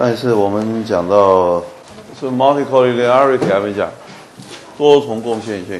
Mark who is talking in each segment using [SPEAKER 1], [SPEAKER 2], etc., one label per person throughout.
[SPEAKER 1] 上一次我们讲到是 multicollinearity 还没讲，多重共线性。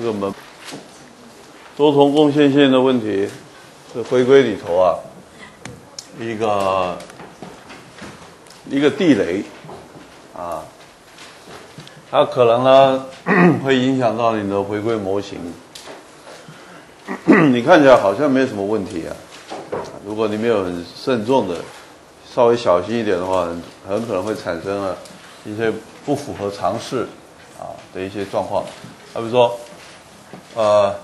[SPEAKER 1] 那个门多重共线性的问题是回归里头啊，一个一个地雷啊，它可能呢会影响到你的回归模型。你看起来好像没什么问题啊，如果你没有很慎重的、稍微小心一点的话，很可能会产生了一些不符合常识啊的一些状况，比如说。呃，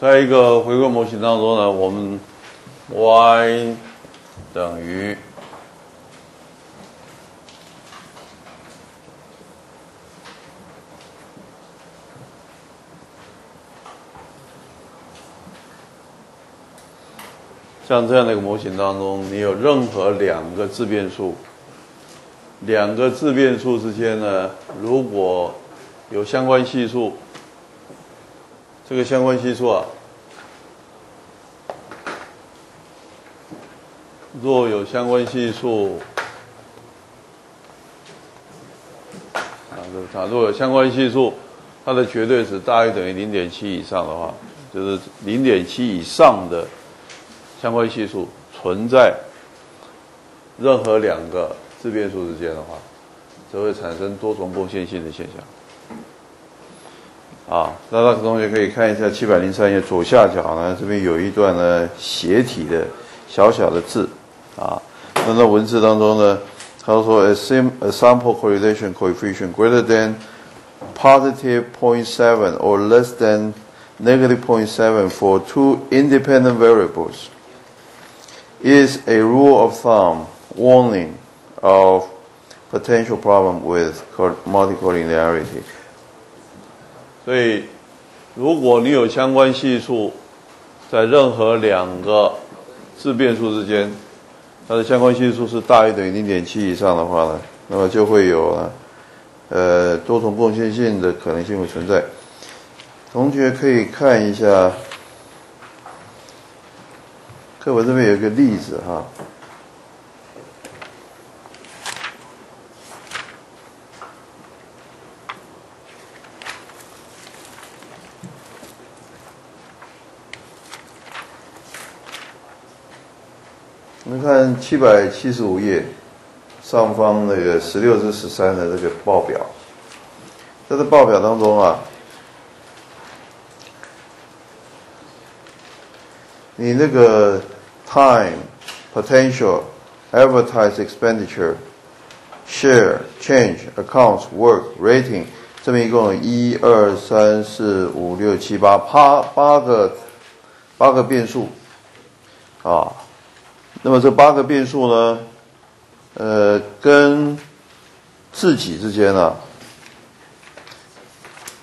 [SPEAKER 1] 在一个回归模型当中呢，我们 y 等于。像这样的一个模型当中，你有任何两个自变数，两个自变数之间呢，如果有相关系数。这个相关系数啊，若有相关系数，啊，它若有相关系数，它的绝对值大于等于零点七以上的话，就是零点七以上的相关系数存在任何两个自变数之间的话，则会产生多重共线性的现象。啊，那那个同学可以看一下七百零三页左下角呢，这边有一段呢斜体的小小的字，啊，那在文字当中呢，他说 a sim a sample correlation coefficient greater than positive point seven or less than negative point seven for two independent variables is a rule of thumb warning of potential problem with multicollinearity. 所以，如果你有相关系数在任何两个自变数之间，它的相关系数是大于等于零点七以上的话呢，那么就会有呃多重共线性的可能性会存在。同学可以看一下课文这边有一个例子哈。我们看七百七十五页上方那个十六至十三的这个报表，在这报表当中啊，你那个 time potential advertise expenditure share change accounts work rating，这边一共有一二三四五六七八八八个八个变数啊。那么这八个变数呢，呃，跟自己之间呢，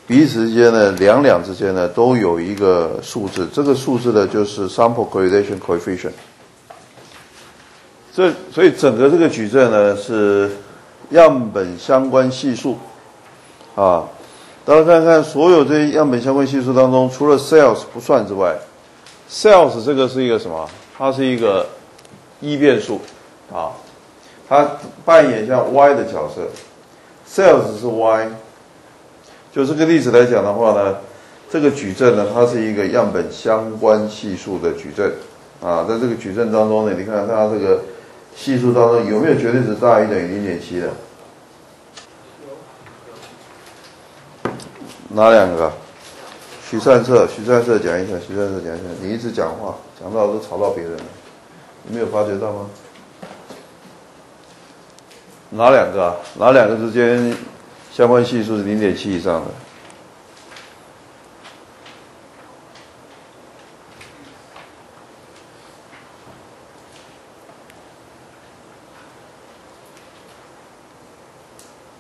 [SPEAKER 1] 彼此之间呢，两两之间呢，都有一个数字，这个数字呢就是 sample correlation coefficient。这所以整个这个矩阵呢是样本相关系数啊。大家看看所有这些样本相关系数当中，除了 sales 不算之外，sales 这个是一个什么？它是一个一变数，啊，它扮演像 y 的角色，sales 是 y，就这个例子来讲的话呢，这个矩阵呢，它是一个样本相关系数的矩阵，啊，在这个矩阵当中呢，你看它这个系数当中有没有绝对值大于等于零点七的？哪两个？徐善策，徐善策讲一下，徐善策讲一下，你一直讲话，讲到都吵到别人了。你没有发觉到吗？哪两个啊？哪两个之间相关系数是零点七以上的？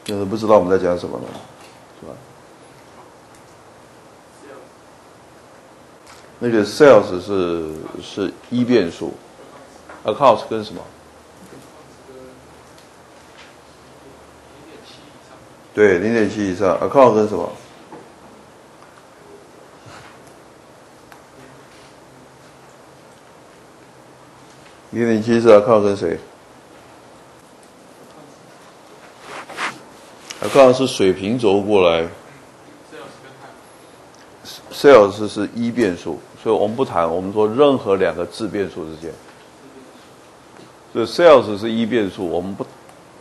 [SPEAKER 1] 有人不知道我们在讲什么了？是吧？那个 sales 是是一变数。Accounts 跟什么？对，零点七以上。Account 跟什么？零点七是 Account 跟谁？Account 是水平轴过来。Sales 是一变数，所以我们不谈。我们说任何两个自变数之间。这 sales 是一变数，我们不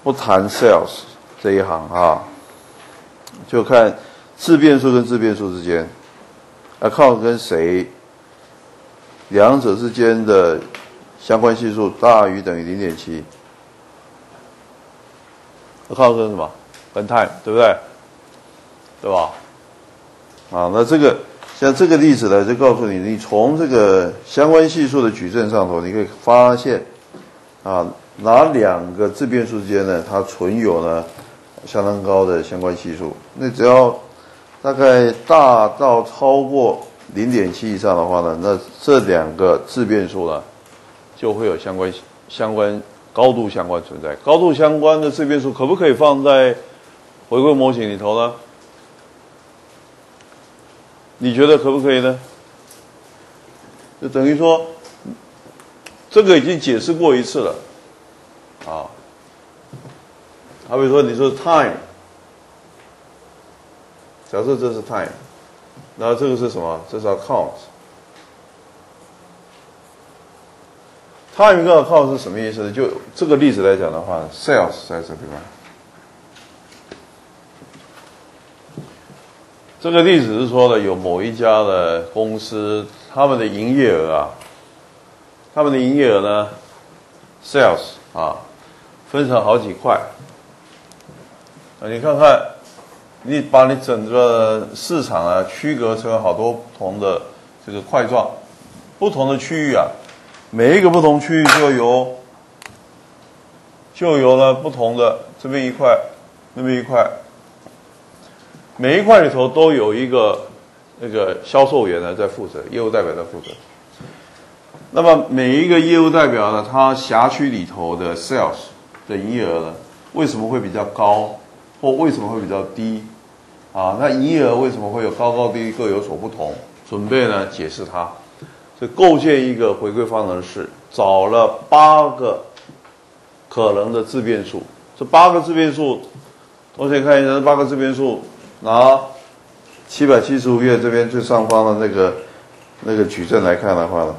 [SPEAKER 1] 不谈 sales 这一行啊，就看自变数跟自变数之间，account 跟谁，两者之间的相关系数大于等于零点七，account 跟什么？跟 time 对不对？对吧？啊，那这个像这个例子呢，就告诉你，你从这个相关系数的矩阵上头，你可以发现。啊，哪两个自变数之间呢？它存有呢相当高的相关系数。那只要大概大到超过零点七以上的话呢，那这两个自变数呢就会有相关相关高度相关存在。高度相关的自变数可不可以放在回归模型里头呢？你觉得可不可以呢？就等于说。这个已经解释过一次了，啊，好比说你说 time，假设这是 time，那这个是什么？这是 account。time 跟 account 是什么意思？就这个例子来讲的话，sales 在这里边。这个例子是说的有某一家的公司，他们的营业额啊。他们的营业额呢？Sales 啊，分成好几块啊。你看看，你把你整个市场啊区隔成好多不同的这个块状，不同的区域啊，每一个不同区域就有就有了不同的这边一块，那边一块，每一块里头都有一个那个销售员呢在负责，业务代表在负责。那么每一个业务代表呢，他辖区里头的 sales 的营业额呢，为什么会比较高，或为什么会比较低？啊，那营业额为什么会有高高低各有所不同？准备呢解释它，所以构建一个回归方程式，找了八个可能的自变数。这八个自变数，同学看一下，这八个自变数，拿七百七十五页这边最上方的那个那个矩阵来看的话呢？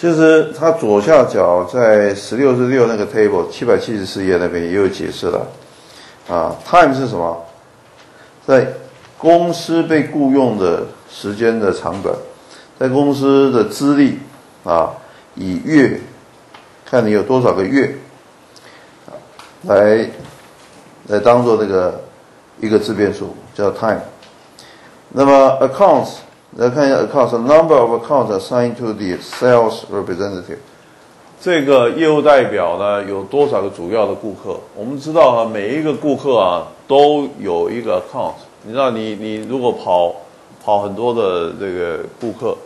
[SPEAKER 1] 其实它左下角在十六十六那个 table 七百七十四页那边也有解释了。啊，time 是什么？在公司被雇佣的时间的长短，在公司的资历啊，以月看你有多少个月，来来当做这个一个自变数，叫 time。那么 accounts 来看一下 accounts，number of accounts assigned to the sales representative。这个业务代表呢，有多少个主要的顾客？我们知道哈，每一个顾客啊，都有一个 account。你知道，你你如果跑跑很多的这个顾客，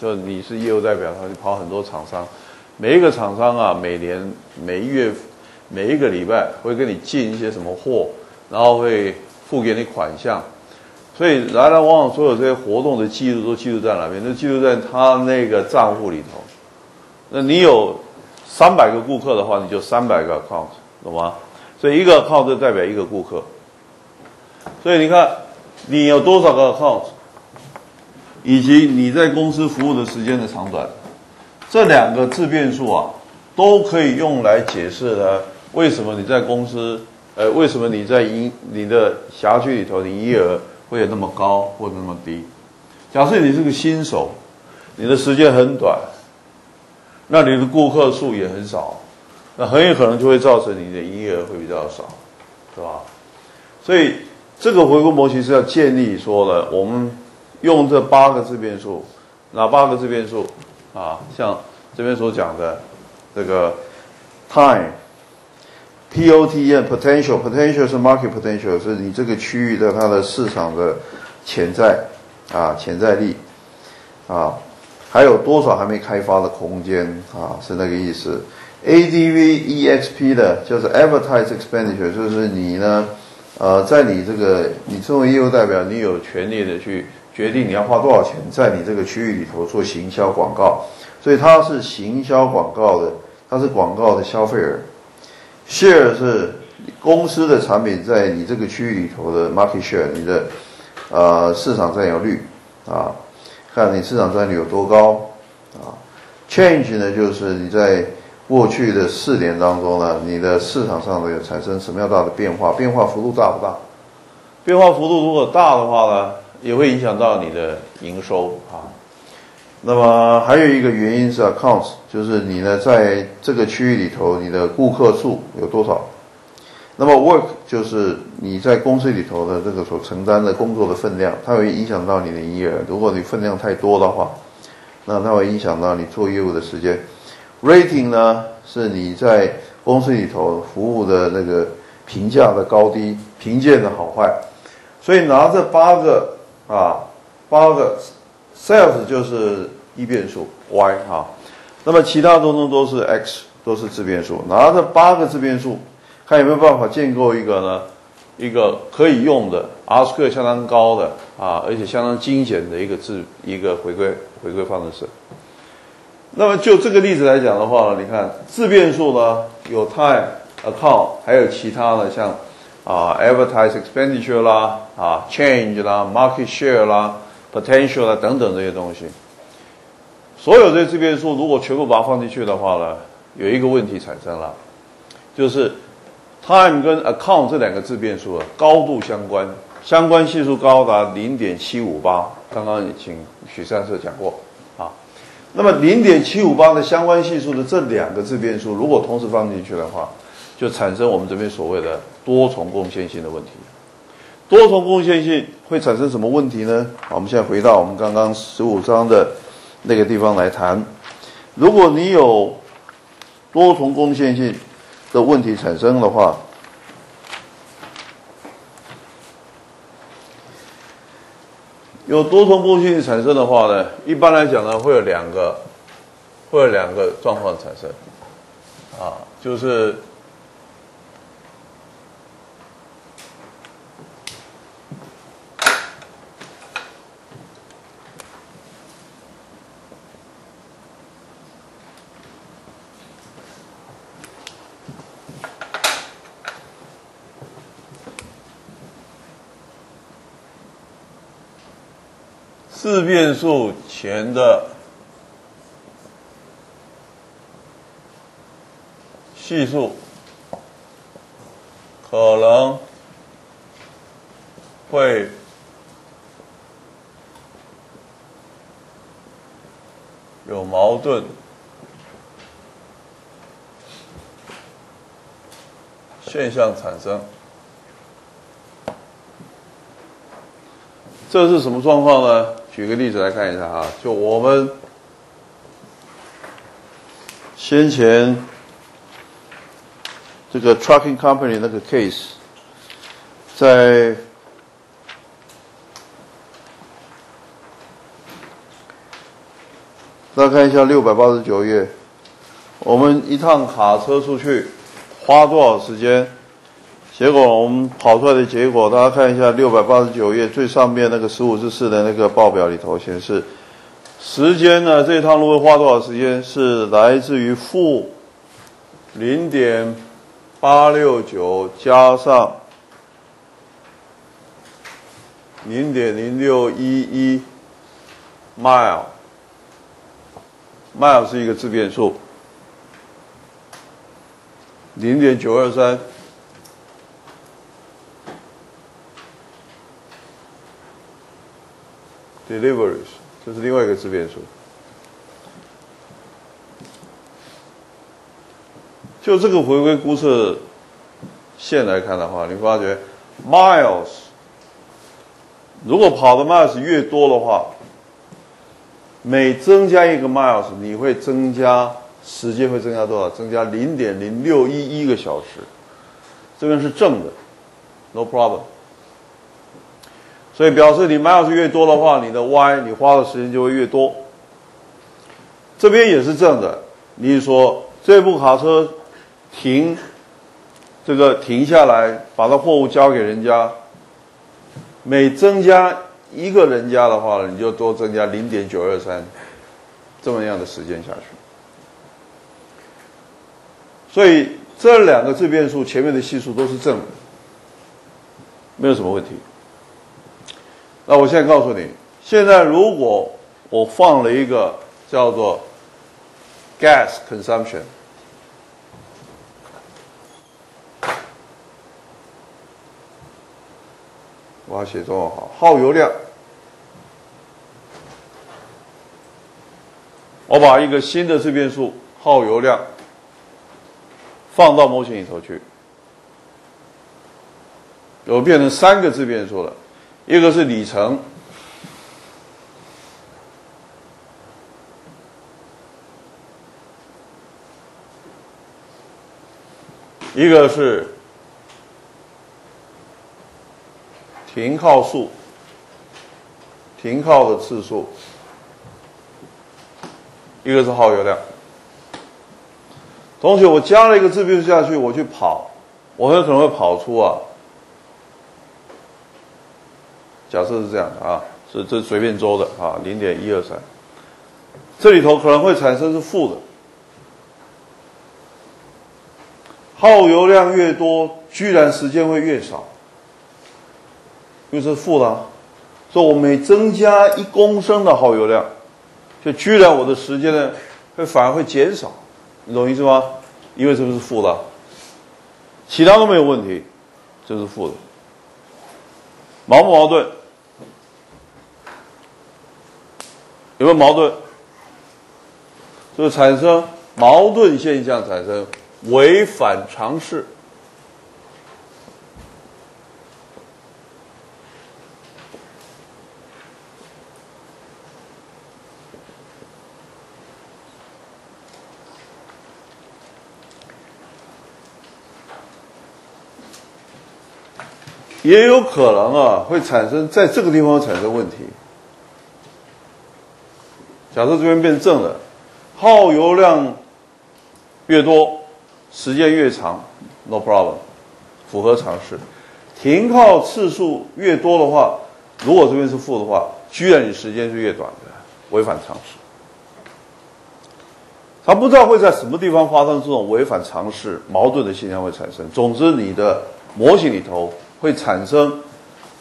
[SPEAKER 1] 就你是业务代表，他就跑很多厂商。每一个厂商啊，每年每一月每一个礼拜会给你进一些什么货，然后会付给你款项。所以来来往往所有这些活动的记录都记录在哪边？都记录在他那个账户里头。那你有？三百个顾客的话，你就三百个 account，懂吗？所以一个 account 就代表一个顾客。所以你看，你有多少个 account，以及你在公司服务的时间的长短，这两个自变数啊，都可以用来解释呢，为什么你在公司，呃，为什么你在营你的辖区里头，你营业额会有那么高或者那么低？假设你是个新手，你的时间很短。那你的顾客数也很少，那很有可能就会造成你的营业额会比较少，是吧？所以这个回归模型是要建立说的，我们用这八个自变数，哪八个自变数啊？像这边所讲的这个 time O T N potential，potential 是 market potential，是你这个区域的它的市场的潜在啊潜在力啊。还有多少还没开发的空间啊？是那个意思。ADVEXP 的就是 Advertise Expenditure，就是你呢，呃，在你这个你作为业务代表，你有权利的去决定你要花多少钱在你这个区域里头做行销广告。所以它是行销广告的，它是广告的消费额。Share 是公司的产品在你这个区域里头的 Market Share，你的呃市场占有率啊。看你市场占有率有多高啊？Change 呢，就是你在过去的四年当中呢，你的市场上有产生什么样大的变化？变化幅度大不大？变化幅度如果大的话呢，也会影响到你的营收啊。那么还有一个原因是 Accounts，就是你呢在这个区域里头，你的顾客数有多少？那么 work 就是你在公司里头的这个所承担的工作的分量，它会影响到你的营业额。如果你分量太多的话，那它会影响到你做业务的时间。rating 呢，是你在公司里头服务的那个评价的高低、评鉴的好坏。所以拿这八个啊，八个 sales 就是一变数 y 啊，那么其他当中都是 x，都是自变数。拿这八个自变数。看有没有办法建构一个呢？一个可以用的 R square 相当高的啊，而且相当精简的一个字一个回归回归方程式。那么就这个例子来讲的话呢，你看自变数呢有 time account，还有其他的像啊 advertise expenditure 啦啊 change 啦 market share 啦 potential 啦等等这些东西。所有这些自变数如果全部把它放进去的话呢，有一个问题产生了，就是。time 跟 account 这两个自变数啊，高度相关，相关系数高达零点七五八。刚刚请许善社讲过啊。那么零点七五八的相关系数的这两个自变数，如果同时放进去的话，就产生我们这边所谓的多重贡献性的问题。多重贡献性会产生什么问题呢？我们现在回到我们刚刚十五章的那个地方来谈。如果你有多重贡献性，的问题产生的话，有多重共性产生的话呢，一般来讲呢，会有两个，会有两个状况产生，啊，就是。自变数前的系数可能会有矛盾现象产生。这是什么状况呢？举个例子来看一下啊，就我们先前这个 trucking company 那个 case，在大家看一下六百八十九页，我们一趟卡车出去花多少时间？结果我们跑出来的结果，大家看一下六百八十九页最上面那个十五至四的那个报表里头显示，时间呢这一趟路会花多少时间？是来自于负零点八六九加上零点零六一一 mile，mile 是一个自变数，零点九二三。Deliveries，这是另外一个自变数。就这个回归估测线来看的话，你发觉 miles 如果跑的 miles 越多的话，每增加一个 miles，你会增加时间会增加多少？增加零点零六一一个小时。这边是正的，no problem。所以表示你 miles 越多的话，你的 y 你花的时间就会越多。这边也是正的，你说这部卡车停，这个停下来，把它货物交给人家，每增加一个人家的话，你就多增加零点九二三这么样的时间下去。所以这两个自变数前面的系数都是正，没有什么问题。那我现在告诉你，现在如果我放了一个叫做 gas consumption，我要写中文好，耗油量，我把一个新的自变数耗油量放到模型里头去，我变成三个自变数了。一个是里程，一个是停靠数，停靠的次数，一个是耗油量。同学，我加了一个自闭数下去，我去跑，我很可能会跑出啊。假设是这样的啊，是这随便周的啊，零点一二三，这里头可能会产生是负的，耗油量越多，居然时间会越少，因为是负的，所以我每增加一公升的耗油量，就居然我的时间呢会反而会减少，你懂意思吗？因为这个是负的，其他都没有问题，这是负的，矛不矛盾？有没有矛盾？就是产生矛盾现象，产生违反常识，也有可能啊，会产生在这个地方产生问题。假设这边变正了，耗油量越多，时间越长，no problem，符合常识。停靠次数越多的话，如果这边是负的话，居然你时间是越短的，违反常识。他不知道会在什么地方发生这种违反常识、矛盾的现象会产生。总之，你的模型里头会产生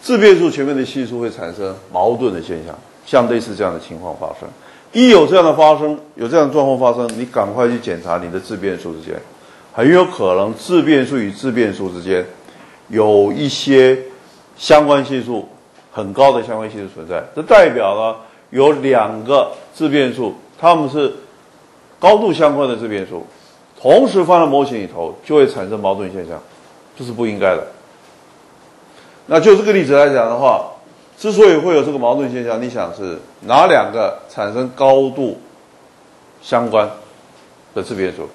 [SPEAKER 1] 自变数前面的系数会产生矛盾的现象，像类似这样的情况发生。一有这样的发生，有这样的状况发生，你赶快去检查你的自变数之间，很有可能自变数与自变数之间有一些相关系数很高的相关系数存在。这代表了有两个自变数，它们是高度相关的自变数，同时放在模型里头就会产生矛盾现象，这是不应该的。那就这个例子来讲的话，之所以会有这个矛盾现象，你想是哪两个产生高度相关的自变数？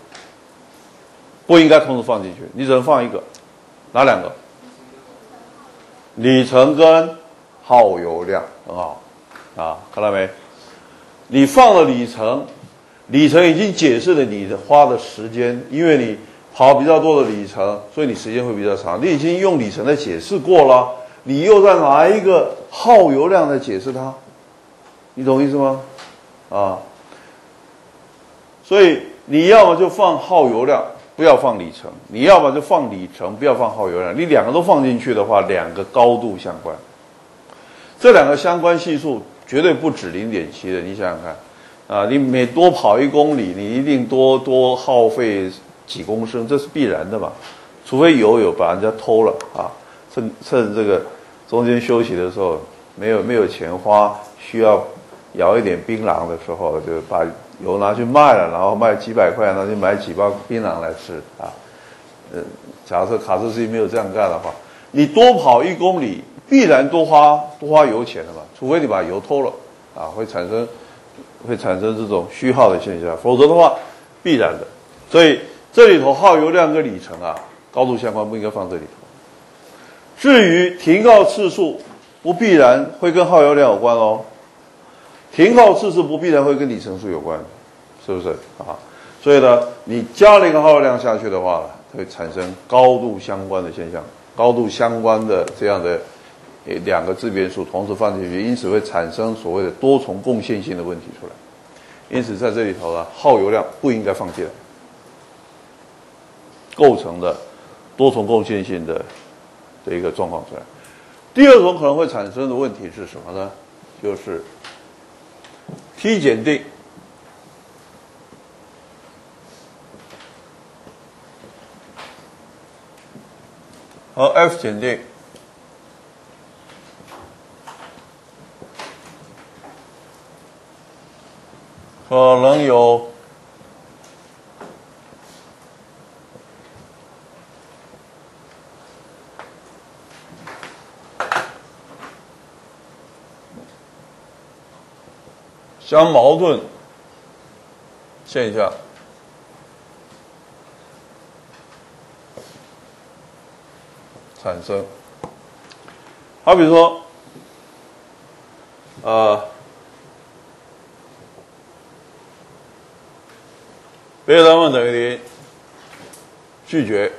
[SPEAKER 1] 不应该同时放进去，你只能放一个，哪两个？里程跟耗油量很好啊，看到没？你放了里程，里程已经解释了你的花的时间，因为你。跑比较多的里程，所以你时间会比较长。你已经用里程来解释过了，你又在拿一个耗油量来解释它，你懂意思吗？啊，所以你要么就放耗油量，不要放里程；你要么就放里程，不要放耗油量。你两个都放进去的话，两个高度相关，这两个相关系数绝对不止零点七的。你想想看，啊，你每多跑一公里，你一定多多耗费。几公升，这是必然的嘛？除非油有把人家偷了啊，趁趁这个中间休息的时候，没有没有钱花，需要摇一点槟榔的时候，就把油拿去卖了，然后卖几百块，拿去买几包槟榔来吃啊。呃，假设卡车司机没有这样干的话，你多跑一公里，必然多花多花油钱的嘛？除非你把油偷了啊，会产生会产生这种虚耗的现象，否则的话必然的，所以。这里头耗油量跟里程啊高度相关，不应该放这里头。至于停靠次数，不必然会跟耗油量有关哦。停靠次数不必然会跟里程数有关，是不是啊？所以呢，你加了一个耗油量下去的话，会产生高度相关的现象，高度相关的这样的两个自变数同时放进去，因此会产生所谓的多重共线性的问题出来。因此在这里头呢，耗油量不应该放进来。构成的多重共线性的的一个状况出来。第二种可能会产生的问题是什么呢？就是 T 减定和 F 减定可能有。相矛盾。现象。产生，好比说，呃，贝塔方等于零，拒绝；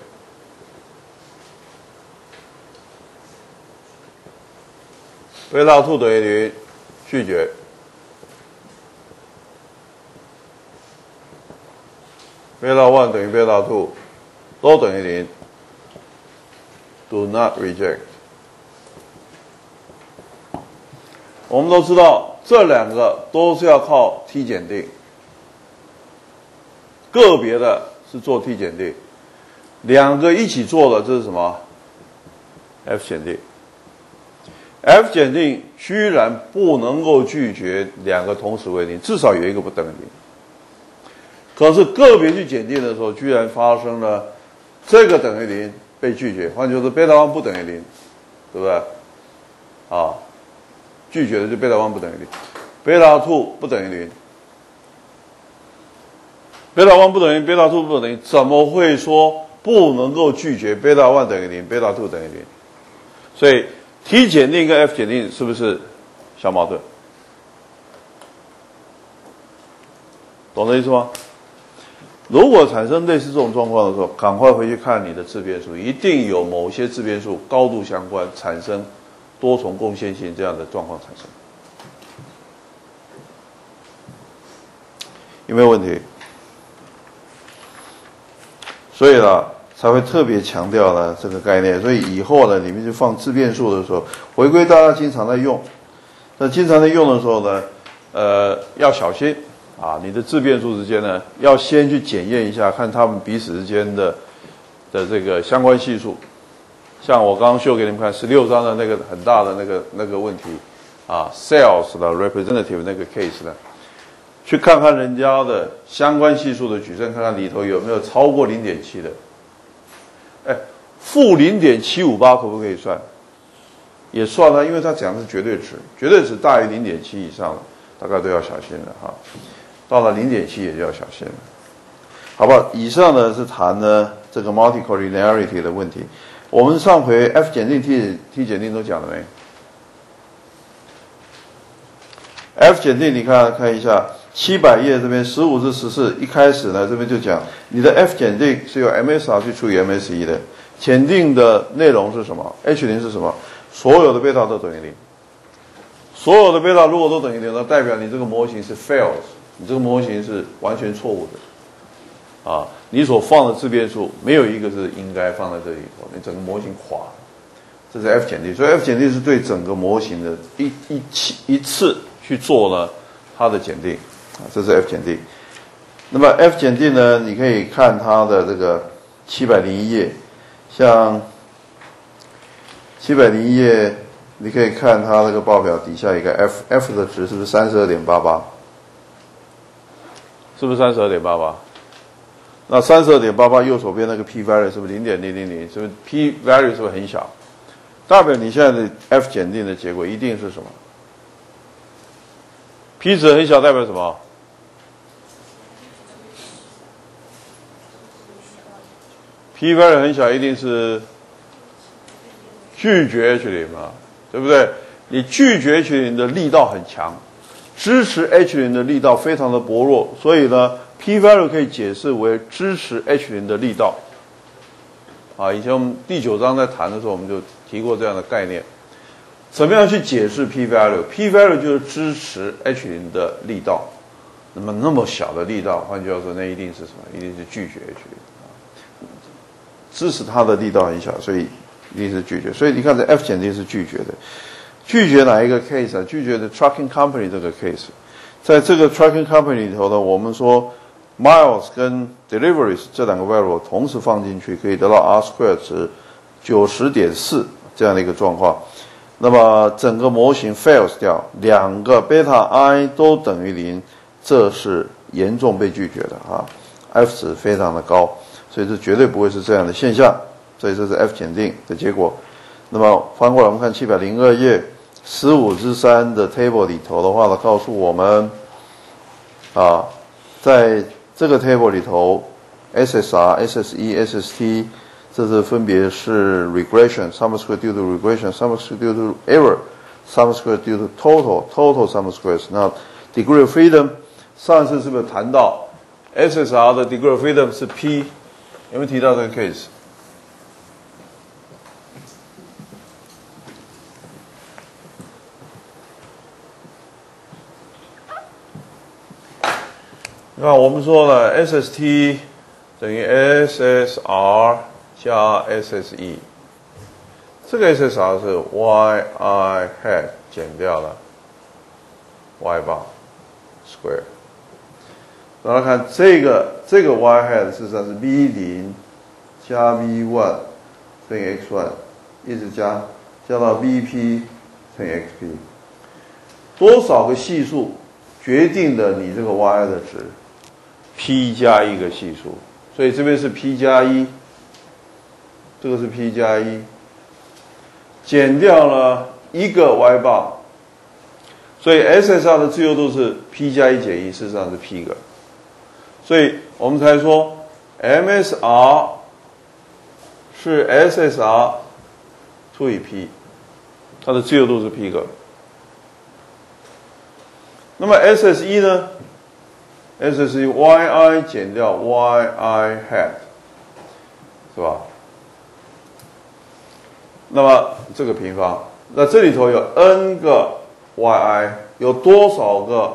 [SPEAKER 1] 贝塔 two 等于零，拒绝。贝塔 one 等于贝塔 two，都等于零。Do not reject。我们都知道，这两个都是要靠 T 检定，个别的是做 T 检定，两个一起做的这是什么？F 检定。F 检定居然不能够拒绝两个同时为零，至少有一个不等于零。可是个别去检定的时候，居然发生了这个等于零被拒绝，换句话说，贝塔 one 不等于零，对不对？啊，拒绝的就贝塔 one 不等于零，贝塔 two 不等于零，贝塔 one 不等于贝塔 two 不等于，怎么会说不能够拒绝贝塔 one 等于零，贝塔 two 等于零？所以 T 检定跟 F 检定是不是相矛盾？懂这意思吗？如果产生类似这种状况的时候，赶快回去看你的自变数，一定有某些自变数高度相关，产生多重共线性这样的状况产生。有没有问题？所以呢，才会特别强调呢这个概念。所以以后呢，你们就放自变数的时候，回归大家经常在用，那经常在用的时候呢，呃，要小心啊，你的自变数之间呢，要先去检验一下，看他们彼此之间的的这个相关系数。像我刚刚秀给你们看十六章的那个很大的那个那个问题啊，sales 的 representative 那个 case 呢，去看看人家的相关系数的矩阵，看看里头有没有超过零点七的。哎，负零点七五八可不可以算？也算了，因为它讲的是绝对值，绝对值大于零点七以上的，大概都要小心了哈。到了零点七也就要小心了，好不好？以上呢是谈呢这个 multicollinearity 的问题。我们上回 F 检定、T T 检定都讲了没？F 检定你看看一下，七百页这边十五至十四，一开始呢这边就讲你的 F 检定是由 MSR 去除以 MSE 的，检定的内容是什么？H 零是什么？所有的贝塔都等于零，所有的贝塔如果都等于零，那代表你这个模型是 fails。你这个模型是完全错误的，啊，你所放的自变数没有一个是应该放在这里头，你整个模型垮。这是 F 检定，所以 F 检定是对整个模型的一一期一次去做了它的检定，啊，这是 F 检定。那么 F 检定呢，你可以看它的这个七百零一页，像七百零一页，你可以看它这个报表底下一个 F F 的值是不是三十二点八八？是不是三十二点八八？那三十二点八八右手边那个 p value 是不是零点零零零？是不是 p value 是不是很小？代表你现在的 f 检定的结果一定是什么？p 值很小代表什么？p value 很小一定是拒绝 H 零嘛？对不对？你拒绝 H 零的力道很强。支持 H 零的力道非常的薄弱，所以呢，p value 可以解释为支持 H 零的力道。啊，以前我们第九章在谈的时候，我们就提过这样的概念。怎么样去解释 p value？p value 就是支持 H 零的力道。那么那么小的力道，换句话说，那一定是什么？一定是拒绝 H 零。支持它的力道很小，所以一定是拒绝。所以你看，这 F 减定是拒绝的。拒绝哪一个 case 啊？拒绝的 trucking company 这个 case，在这个 trucking company 里头呢，我们说 miles 跟 deliveries 这两个 variable 同时放进去，可以得到 r square 值九十点四这样的一个状况。那么整个模型 fails 掉，两个 beta i 都等于零，这是严重被拒绝的啊，f 值非常的高，所以这绝对不会是这样的现象。所以这是 F 检定的结果。那么翻过来我们看七百零二页。十五之三的 table 里头的话呢，告诉我们，啊，在这个 table 里头，SSR、SSE、SST，这是分别是 regression，sum square due to regression，sum square due to error，sum square due to total，total sum squares。那 degree of freedom，上一次是不是谈到 SSR 的 degree of freedom 是 P？有没有提到这个 case？那我们说了，SST 等于 SSR 加 SSE，这个 SSR 是 YI hat 减掉了 Y bar square。大家看这个这个 Y hat 事实上是 V 零加 V one 乘以 x 1一直加加到 VP 乘以 XP，多少个系数决定了你这个 Y 的值。？p 加一个系数，所以这边是 p 加一，这个是 p 加一，减掉了一个 y bar，所以 SSR 的自由度是 p 加一减一，事实上是 p 个，所以我们才说 MSR 是 SSR 除以 p，它的自由度是 p 个，那么 SSE 呢？？S S E Y I 减掉 Y I hat，是吧？那么这个平方，那这里头有 n 个 Y I，有多少个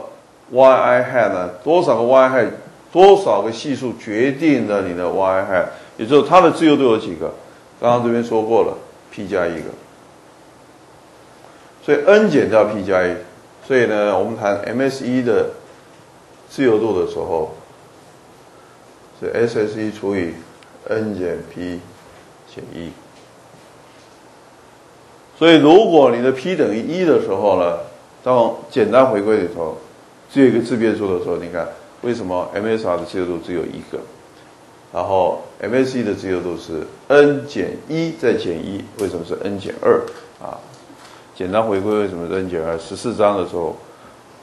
[SPEAKER 1] Y I hat 呢？多少个 Y hat？多少个系数决定了你的 Y I hat？也就是它的自由度有几个？刚刚这边说过了，p 加一个。所以 n 减掉 p 加一，所以呢，我们谈 M S E 的。自由度的时候，是 S S E 除以 N 减 P 减一。所以，如果你的 P 等于一的时候呢，当简单回归里头只有一个自变数的时候，你看为什么 M S R 的自由度只有一个？然后 M S E 的自由度是 N 减一再减一，为什么是 N 减二啊？简单回归为什么是 N 减二？十四章的时候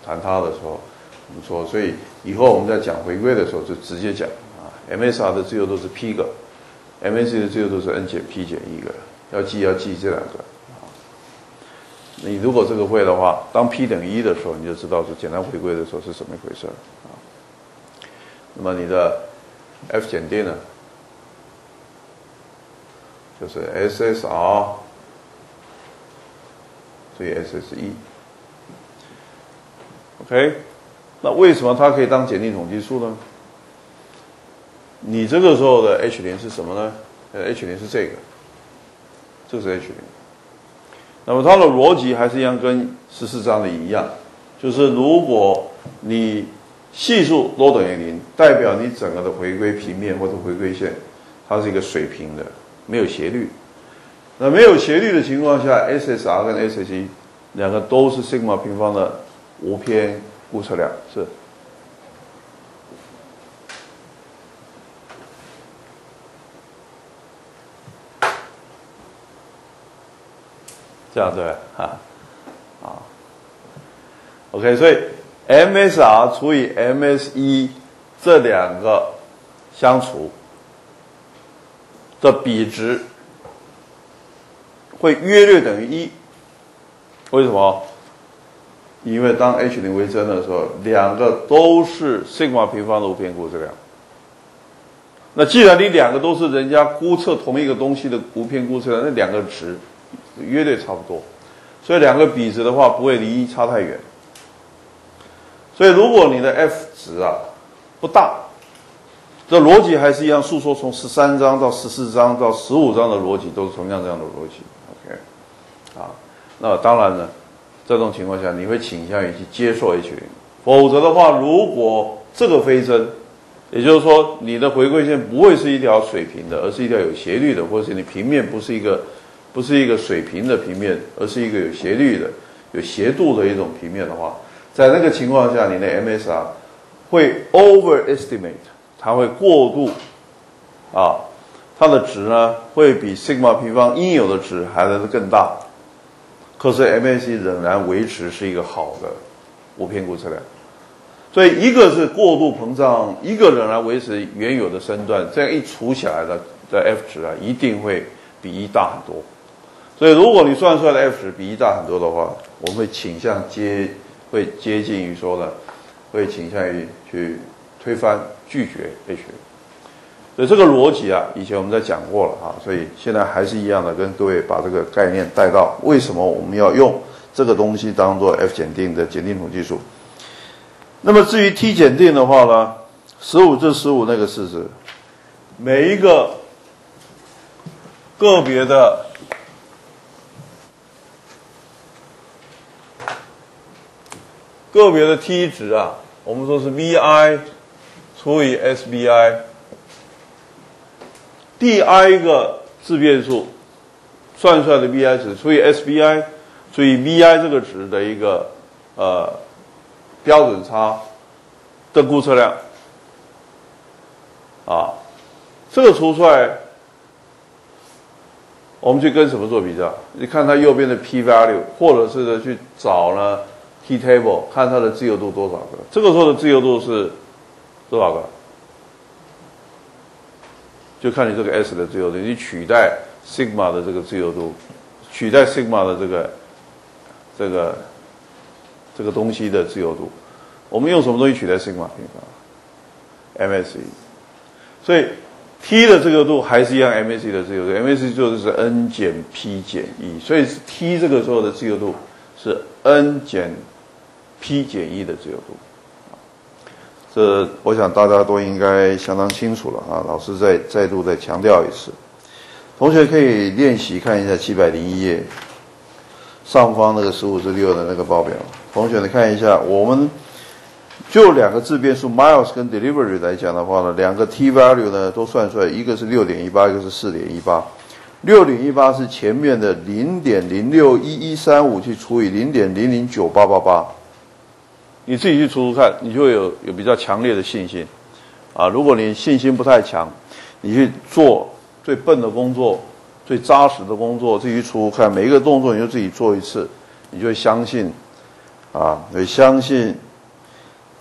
[SPEAKER 1] 谈它的时候，我们说，所以以后我们在讲回归的时候就直接讲啊，M S R 的自由度是 P 个，M S E 的自由度是 N 减 P 减一个，要记要记这两个啊。你如果这个会的话，当 P 等于一的时候，你就知道是简单回归的时候是什么一回事啊。那么你的 F 减 D 呢，就是 SSR 除以 SSE。那为什么它可以当简定统计数呢？你这个时候的 H 零是什么呢？呃，H 零是这个，这是 H 零。那么它的逻辑还是一样，跟十四章的一样，就是如果你系数都等于零，代表你整个的回归平面或者回归线，它是一个水平的，没有斜率。那没有斜率的情况下，SSR 跟 SSE 两个都是 sigma 平方的无偏估测量，是这样对哈啊？OK，所以。MSR 除以 MSE 这两个相除的比值会约略等于一，为什么？因为当 H 零为真的时候，两个都是 sigma 平方的无偏估测量。那既然你两个都是人家估测同一个东西的无偏估测量，那两个值约略差不多，所以两个比值的话不会离一差太远。所以，如果你的 F 值啊不大，这逻辑还是一样。诉说从十三章到十四章到十五章的逻辑都是同样这样的逻辑。OK，啊，那当然呢，这种情况下你会倾向于去接受 H 零，否则的话，如果这个非真，也就是说你的回归线不会是一条水平的，而是一条有斜率的，或者是你平面不是一个 不是一个水平的平面，而是一个有斜率的、有斜度的一种平面的话。在那个情况下，你的 MSR 会 overestimate，它会过度啊，它的值呢会比 sigma 平方应有的值还来的更大。可是 MSE 仍然维持是一个好的无偏估测量，所以一个是过度膨胀，一个仍然维持原有的身段，这样一除起来的的 F 值啊，一定会比一大很多。所以如果你算出来的 F 值比一大很多的话，我们会倾向接。会接近于说呢，会倾向于去推翻、拒绝 H，所以这个逻辑啊，以前我们在讲过了啊，所以现在还是一样的，跟各位把这个概念带到为什么我们要用这个东西当做 F 检定的检定统计数。那么至于 T 检定的话呢，十五至十五那个式子，每一个个别的。个别的 t 值啊，我们说是 vi 除以 sbi，第 i 个自变数算出来的 vi 值除以 sbi 除以 vi 这个值的一个呃标准差的估测量啊，这个除出来，我们去跟什么做比较？你看它右边的 p value，或者是呢去找呢？T table 看它的自由度多少个？这个时候的自由度是多少个？就看你这个 S 的自由度，你取代 sigma 的这个自由度，取代 sigma 的这个这个这个东西的自由度，我们用什么东西取代 sigma 平方？MSE。所以 T 的自由度还是一样，MSE 的自由度，MSE 做的是 N 减 P 减 E，所以 T 这个时候的自由度是 N 减。P 减一的自由度，这我想大家都应该相当清楚了啊！老师再再度再强调一次，同学可以练习看一下七百零一页上方那个十五至六的那个报表。同学，你看一下，我们就两个自变数 miles 跟 delivery 来讲的话呢，两个 t value 呢都算出来，一个是六点一八，一个是四点一八。六点一八是前面的零点零六一一三五去除以零点零零九八八八，你自己去除除看，你就会有有比较强烈的信心。啊，如果你信心不太强，你去做最笨的工作、最扎实的工作，自己去除除看，每一个动作你就自己做一次，你就会相信，啊，会相信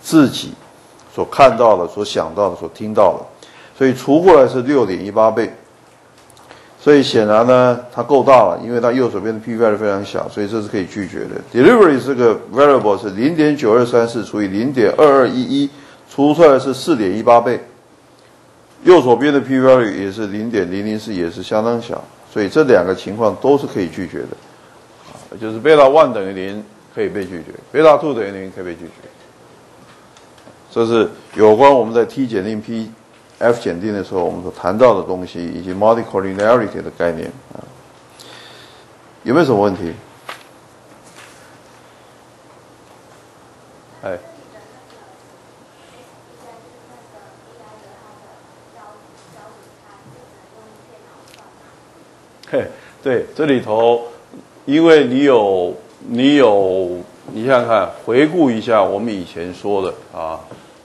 [SPEAKER 1] 自己所看到的、所想到的、所听到的，所以除过来是六点一八倍。所以显然呢，它够大了，因为它右手边的 p value 非常小，所以这是可以拒绝的。Delivery 这个 variable 是零点九二三四除以零点二二一一，除出来是四点一八倍。右手边的 p value 也是零点零零四，也是相当小，所以这两个情况都是可以拒绝的。就是贝塔 one 等于零可以被拒绝，贝塔 two 等于零可以被拒绝。这是有关我们在 T 减定 P。F 检定的时候，我们所谈到的东西，以及 multicollinearity 的概念啊，有没有什么问题？哎，嘿，对，这里头，因为你有，你有，你想想看，回顾一下我们以前说的啊。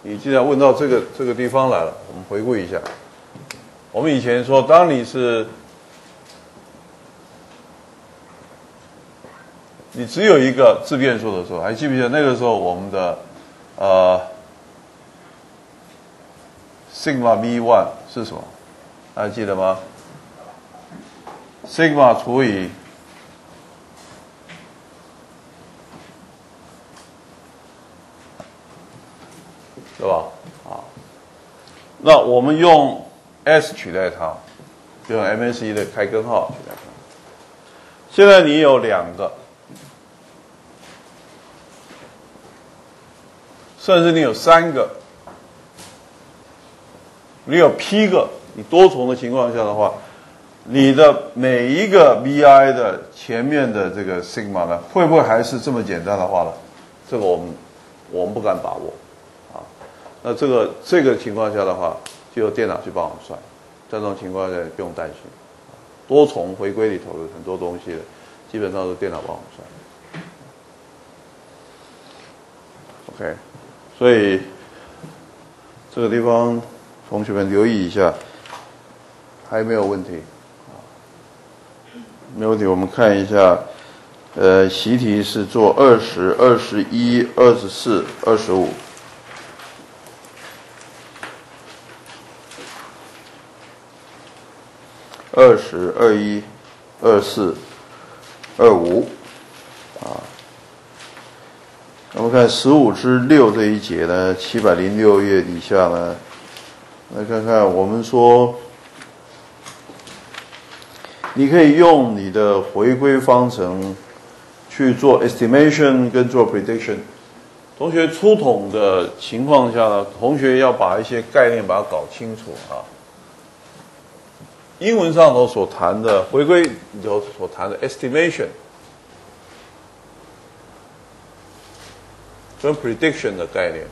[SPEAKER 1] 你既然问到这个这个地方来了，我们回顾一下。我们以前说，当你是你只有一个自变数的时候，还记不记得那个时候我们的呃 sigma v one 是什么？还记得吗？sigma 除以对吧？啊，那我们用 s 取代它，用 MSE 的开根号取代它。现在你有两个，甚至你有三个，你有 p 个，你多重的情况下的话，你的每一个 vi 的前面的这个 sigma 呢，会不会还是这么简单的话呢？这个我们我们不敢把握。那这个这个情况下的话，就由电脑去帮我们算。在这种情况下不用担心，多重回归里头的很多东西，基本上是电脑帮我们算。OK，所以这个地方同学们留意一下，还没有问题？没问题，我们看一下，呃，习题是做二十二、十一、二十四、二十五。二十二一、二四、二五，啊，我们看十五之六这一节呢，七百零六页底下呢，来看看我们说，你可以用你的回归方程去做 estimation 跟做 prediction。同学初统的情况下呢，同学要把一些概念把它搞清楚啊。英文上头所谈的回归里头所谈的 estimation 跟 prediction 的概念，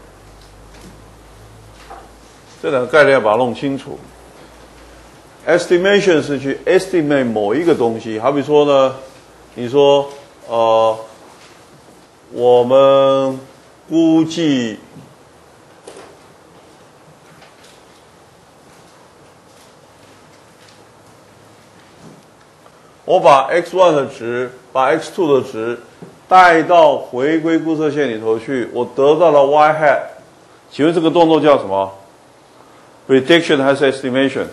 [SPEAKER 1] 这两个概念要把它弄清楚。estimation 是去 estimate 某一个东西，好比说呢，你说呃，我们估计。我把 x one 的值，把 x two 的值带到回归固测线里头去，我得到了 y hat。请问这个动作叫什么？prediction 还是 estimation？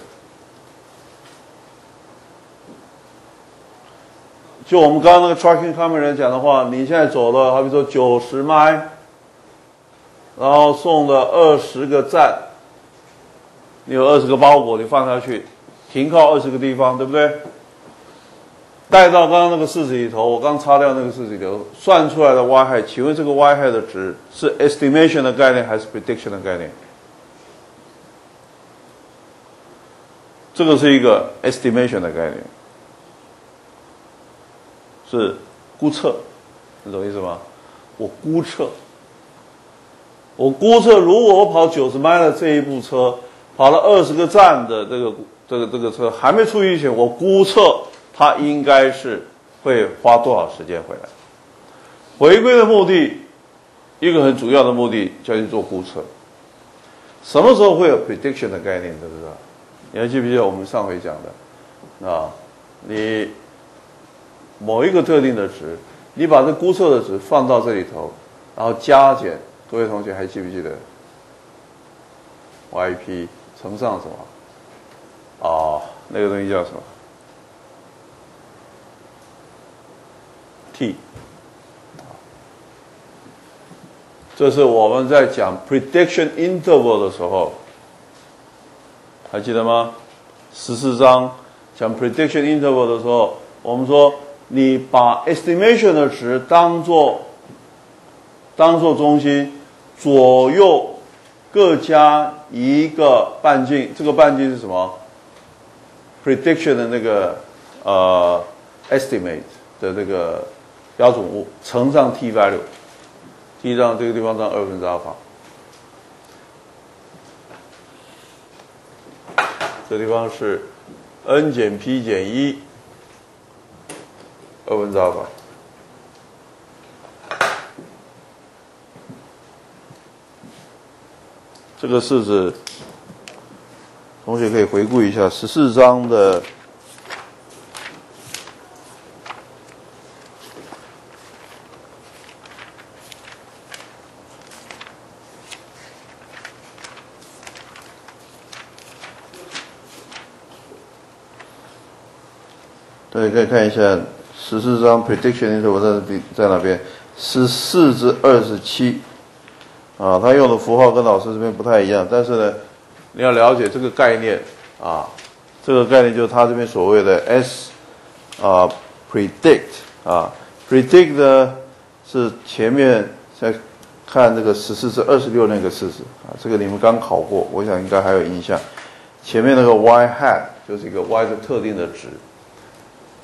[SPEAKER 1] 就我们刚刚那个 tracking camera 讲的话，你现在走了，好比说九十迈，然后送了二十个赞，你有二十个包裹，你放下去，停靠二十个地方，对不对？带到刚刚那个式子里头，我刚擦掉那个式子里头，算出来的 y hat，请问这个 y hat 的值是 estimation 的概念还是 prediction 的概念？这个是一个 estimation 的概念，是估测，你懂意思吗？我估测，我估测，如果我跑九十迈的这一部车，跑了二十个站的这个这个这个车还没出危险，我估测它应该是会花多少时间回来？回归的目的，一个很主要的目的，叫你做估测。什么时候会有 prediction 的概念？知不知道？你还记不记得我们上回讲的？啊，你某一个特定的值，你把这估测的值放到这里头，然后加减，各位同学还记不记得？yp 乘上什么？啊，那个东西叫什么？t。这是我们在讲 prediction interval 的时候，还记得吗？十四章讲 prediction interval 的时候，我们说你把 estimation 的值当做当做中心，左右各加一个半径，这个半径是什么？prediction 的那个呃 estimate 的这个标准物乘上 t value。T 让这个地方占二分之阿尔法，这地方是 n 减 p 减一二分之阿尔法。这个式子，同学可以回顾一下十四章的。大家可以看一下十四章 prediction interval 在在哪边？十四至二十七啊，他用的符号跟老师这边不太一样，但是呢，你要了解这个概念啊，这个概念就是他这边所谓的 s 啊 predict 啊 predict 呢是前面在看这个十四至二十六那个式子啊，这个你们刚考过，我想应该还有印象。前面那个 y hat 就是一个 y 的特定的值。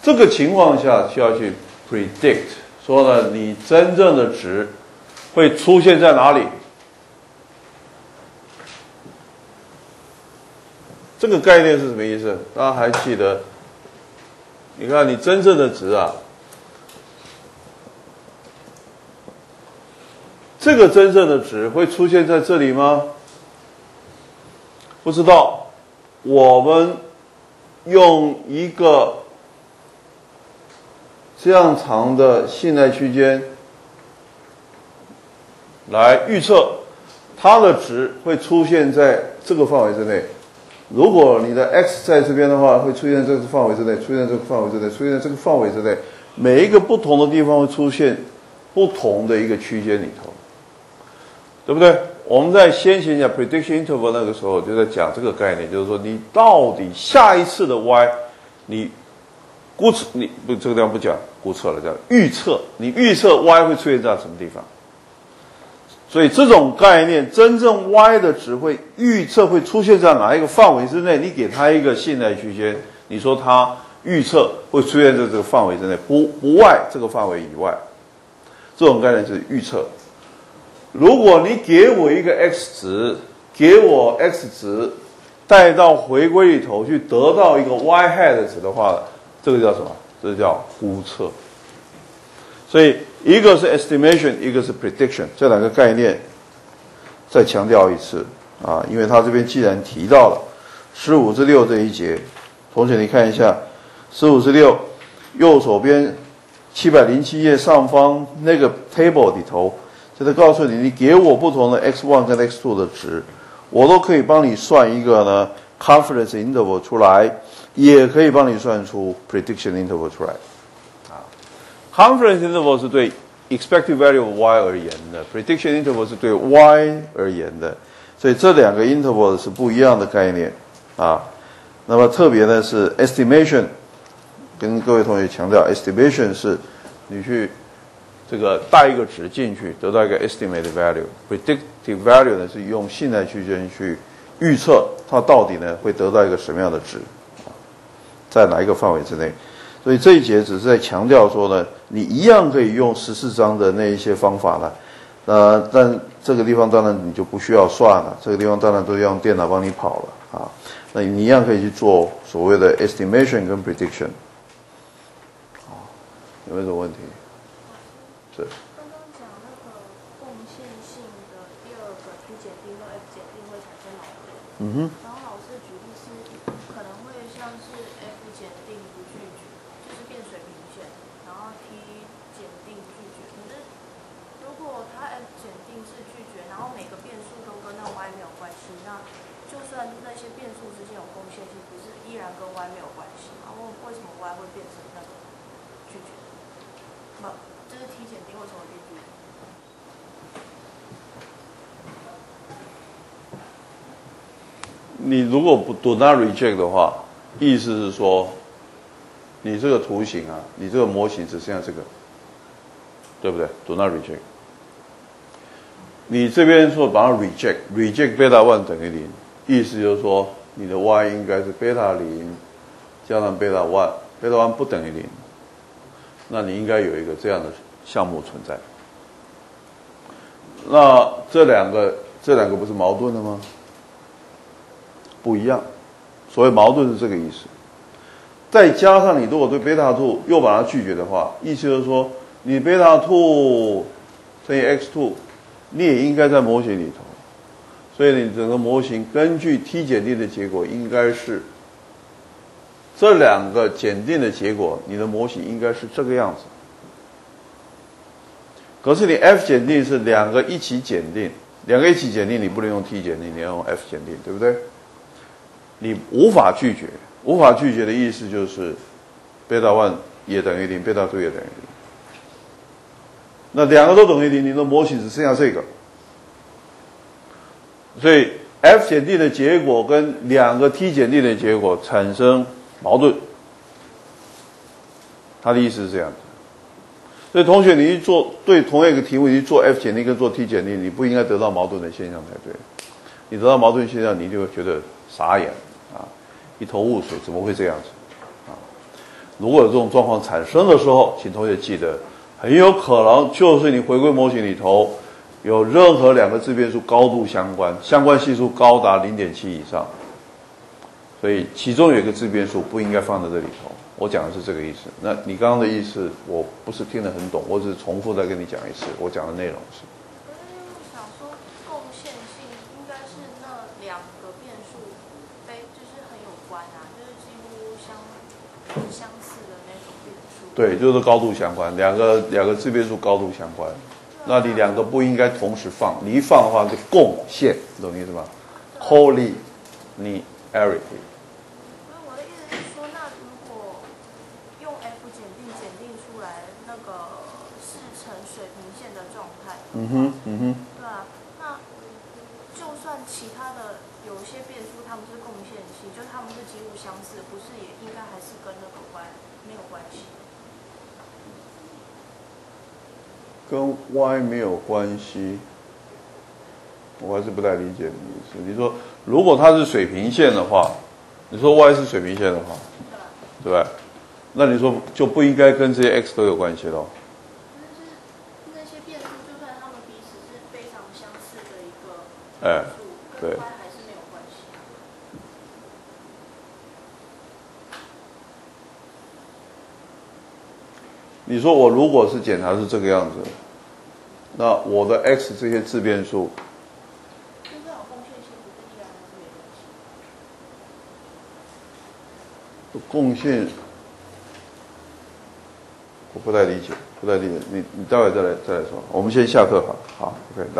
[SPEAKER 1] 这个情况下需要去 predict，说呢，你真正的值会出现在哪里？这个概念是什么意思？大家还记得？你看，你真正的值啊，这个真正的值会出现在这里吗？不知道。我们用一个。这样长的信赖区间来预测它的值会出现在这个范围之内。如果你的 x 在这边的话，会出现这个范围之内，出现这个范围之内，出现这个范围之内。每一个不同的地方会出现不同的一个区间里头，对不对？我们在先行讲 prediction interval 那个时候就在讲这个概念，就是说你到底下一次的 y，你估测你不这个地方不讲。估测了，叫预测。你预测 y 会出现在什么地方？所以这种概念，真正 y 的值会预测会出现在哪一个范围之内？你给它一个信赖区间，你说它预测会出现在这个范围之内，不不外这个范围以外。这种概念就是预测。如果你给我一个 x 值，给我 x 值带到回归里头去得到一个 y hat 值的话，这个叫什么？这个叫估测，所以一个是 estimation，一个是 prediction，这两个概念再强调一次啊，因为他这边既然提到了十五至六这一节，同学你看一下十五至六右手边七百零七页上方那个 table 里头，就在告诉你，你给我不同的 x one 跟 x two 的值，我都可以帮你算一个呢 confidence interval 出来。也可以帮你算出 prediction interval 出来，啊，confidence interval 是对 expected value of y 而言的，prediction interval 是对 y 而言的，所以这两个 interval 是不一样的概念，啊，那么特别的是 estimation，跟各位同学强调，estimation 是你去这个带一个值进去，得到一个 estimated value，predictive value 呢是用信赖区间去预测它到底呢会得到一个什么样的值。在哪一个范围之内？所以这一节只是在强调说呢，你一样可以用十四章的那一些方法了。呃，但这个地方当然你就不需要算了，这个地方当然都用电脑帮你跑了啊。那你一样可以去做所谓的 estimation 跟 prediction。啊，有没有什么问题？是。
[SPEAKER 2] 刚刚讲那个贡献性的第二个 T 检定和 F 检定会产生矛盾。
[SPEAKER 1] 嗯哼。
[SPEAKER 2] 然后老师举例是可能会像是 F 检定不拒绝，就是变水平线，然后 T 检定拒绝。可是如果它 F 检定是拒绝，然后每个变数都跟那 Y 没有关系，那就算那些变数之间有贡献性，不是依然跟 Y 没有关系吗？为为什么 Y 会变成那个拒绝？不，就是 T 检定为什么会变拒绝？
[SPEAKER 1] 你如果不 do not reject 的话，意思是说，你这个图形啊，你这个模型只剩下这个，对不对？do not reject。你这边说把它 reject，reject beta one 等于零，意思就是说你的 y 应该是 beta 零加上 beta one，beta one 不等于零，那你应该有一个这样的项目存在。那这两个这两个不是矛盾的吗？不一样，所谓矛盾是这个意思。再加上你如果对贝塔 two 又把它拒绝的话，意思就是说你贝塔 two 乘以 x two，你也应该在模型里头。所以你整个模型根据 t 检定的结果应该是这两个检定的结果，你的模型应该是这个样子。可是你 f 检定是两个一起检定，两个一起检定，你不能用 t 检定，你要用 f 检定，对不对？你无法拒绝，无法拒绝的意思就是贝塔 one 也等于零，贝塔 two 也等于零。那两个都等于零，你的模型只剩下这个。所以 f 减 d 的结果跟两个 t 减 d 的结果产生矛盾。他的意思是这样子。所以同学，你去做对同样一个题目，你做 f 减 d 跟做 t 减 d，，你不应该得到矛盾的现象才对。你得到矛盾现象，你就会觉得傻眼，一头雾水，怎么会这样子啊？如果有这种状况产生的时候，请同学记得，很有可能就是你回归模型里头有任何两个自变数高度相关，相关系数高达零点七以上，所以其中有一个自变数不应该放在这里头。我讲的是这个意思。那你刚刚的意思，我不是听得很懂，我只是重复再跟你讲一次我讲的内容是。
[SPEAKER 2] 可是我想说，贡献性应该是那两个变数非就是很有关啊，就是几乎相相似的那种变数。
[SPEAKER 1] 对，就是高度相关，两个两个自变数高度相关，那你两个不应该同时放，你一放的话就贡献，懂意思吗？Wholly, ni everything。
[SPEAKER 2] 所以我的意思是说，那如果用 F 检定检定出来那个是呈水平线的状态，
[SPEAKER 1] 嗯哼，嗯哼，
[SPEAKER 2] 对啊，那就算其他的有一些变数，他们是贡献性，就他们是几乎相似，不是也应该还是跟那个关没有关系？
[SPEAKER 1] 跟 y 没有关系，我还是不太理解你的意思。你说如果它是水平线的话，你说 y 是水平线的话，
[SPEAKER 2] 对吧？
[SPEAKER 1] 那你说就不应该跟这些 x 都有关系喽？
[SPEAKER 2] 就是那些变数，就算他们彼此是非常相似的一个
[SPEAKER 1] 哎
[SPEAKER 2] 数，
[SPEAKER 1] 对
[SPEAKER 2] 跟 y 还是没有关系。
[SPEAKER 1] 你说我如果是检查是这个样子，那我的 x 这些自变数，
[SPEAKER 2] 就算有贡献性，
[SPEAKER 1] 我不太理解，不太理解。你你待会再来再来说。我们先下课吧，好，OK，来。